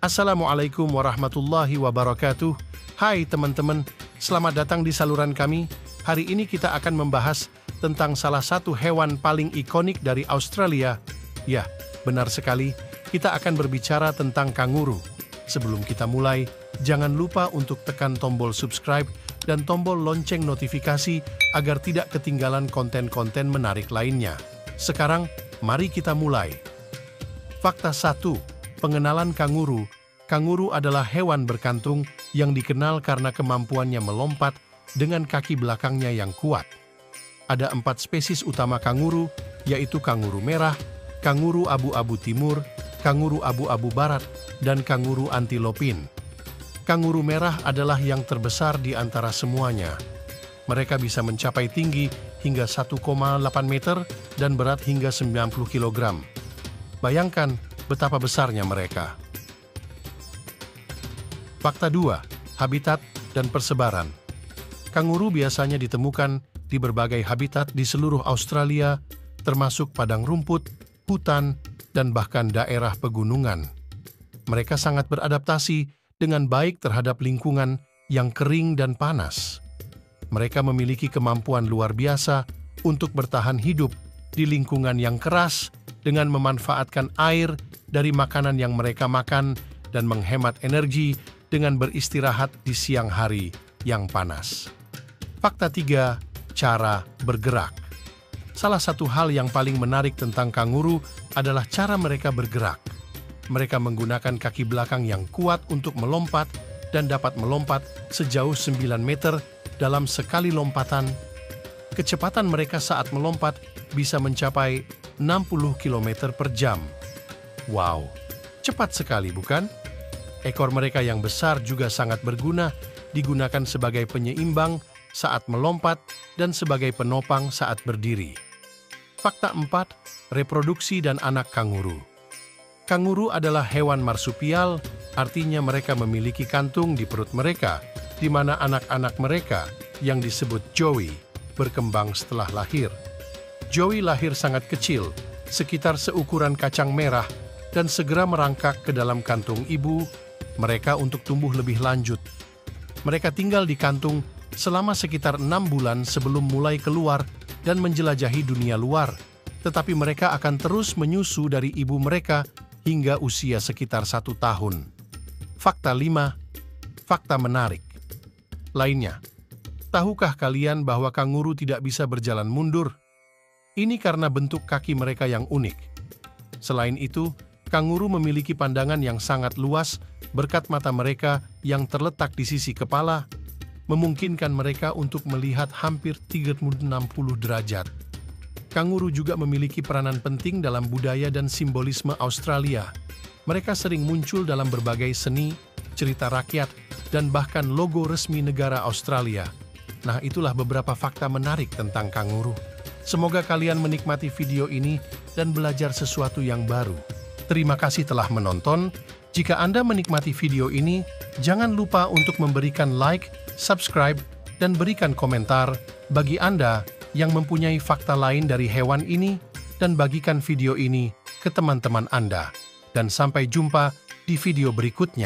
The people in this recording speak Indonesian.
Assalamualaikum warahmatullahi wabarakatuh. Hai teman-teman, selamat datang di saluran kami. Hari ini kita akan membahas tentang salah satu hewan paling ikonik dari Australia. Ya, benar sekali, kita akan berbicara tentang kanguru. Sebelum kita mulai, jangan lupa untuk tekan tombol subscribe dan tombol lonceng notifikasi agar tidak ketinggalan konten-konten menarik lainnya. Sekarang, mari kita mulai. Fakta 1 Pengenalan kanguru Kanguru adalah hewan berkantung yang dikenal karena kemampuannya melompat dengan kaki belakangnya yang kuat. Ada empat spesies utama kanguru, yaitu kanguru merah, kanguru abu-abu timur, kanguru abu-abu barat, dan kanguru antilopin. Kanguru merah adalah yang terbesar di antara semuanya. Mereka bisa mencapai tinggi hingga 1,8 meter dan berat hingga 90 kg. Bayangkan, betapa besarnya mereka. Fakta 2. Habitat dan persebaran. Kanguru biasanya ditemukan di berbagai habitat di seluruh Australia, termasuk padang rumput, hutan, dan bahkan daerah pegunungan. Mereka sangat beradaptasi dengan baik terhadap lingkungan yang kering dan panas. Mereka memiliki kemampuan luar biasa untuk bertahan hidup di lingkungan yang keras dengan memanfaatkan air dari makanan yang mereka makan dan menghemat energi dengan beristirahat di siang hari yang panas. Fakta 3. Cara bergerak Salah satu hal yang paling menarik tentang kanguru adalah cara mereka bergerak. Mereka menggunakan kaki belakang yang kuat untuk melompat dan dapat melompat sejauh 9 meter dalam sekali lompatan. Kecepatan mereka saat melompat bisa mencapai 60 km per jam. Wow, cepat sekali bukan? Ekor mereka yang besar juga sangat berguna, digunakan sebagai penyeimbang saat melompat dan sebagai penopang saat berdiri. Fakta 4. Reproduksi dan anak kanguru. Kanguru adalah hewan marsupial, artinya mereka memiliki kantung di perut mereka, di mana anak-anak mereka, yang disebut joey, berkembang setelah lahir. Joey lahir sangat kecil, sekitar seukuran kacang merah dan segera merangkak ke dalam kantung ibu mereka untuk tumbuh lebih lanjut. Mereka tinggal di kantung selama sekitar enam bulan sebelum mulai keluar dan menjelajahi dunia luar, tetapi mereka akan terus menyusu dari ibu mereka hingga usia sekitar satu tahun. Fakta 5. Fakta menarik. Lainnya, tahukah kalian bahwa kanguru tidak bisa berjalan mundur? Ini karena bentuk kaki mereka yang unik. Selain itu, kanguru memiliki pandangan yang sangat luas berkat mata mereka yang terletak di sisi kepala, memungkinkan mereka untuk melihat hampir 360 derajat. Kanguru juga memiliki peranan penting dalam budaya dan simbolisme Australia. Mereka sering muncul dalam berbagai seni, cerita rakyat, dan bahkan logo resmi negara Australia. Nah, itulah beberapa fakta menarik tentang kanguru. Semoga kalian menikmati video ini dan belajar sesuatu yang baru. Terima kasih telah menonton. Jika Anda menikmati video ini, jangan lupa untuk memberikan like, subscribe, dan berikan komentar bagi Anda yang mempunyai fakta lain dari hewan ini dan bagikan video ini ke teman-teman Anda. Dan sampai jumpa di video berikutnya.